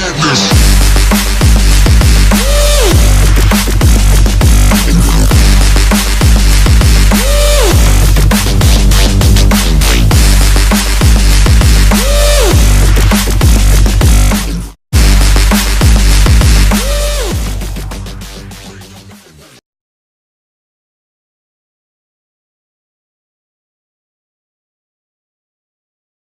madness.